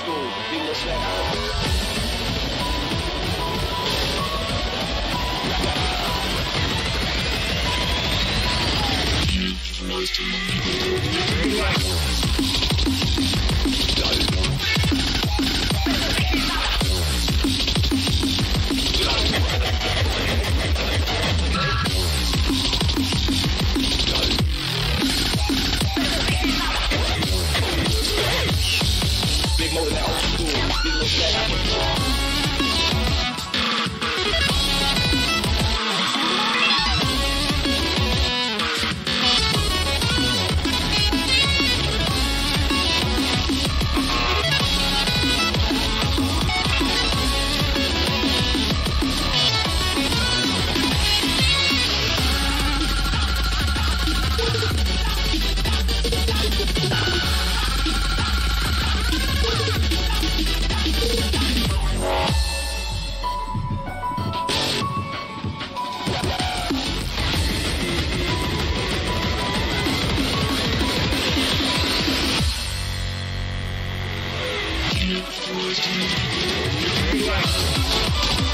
school. Being a slack. Nice to meet you. Thank you.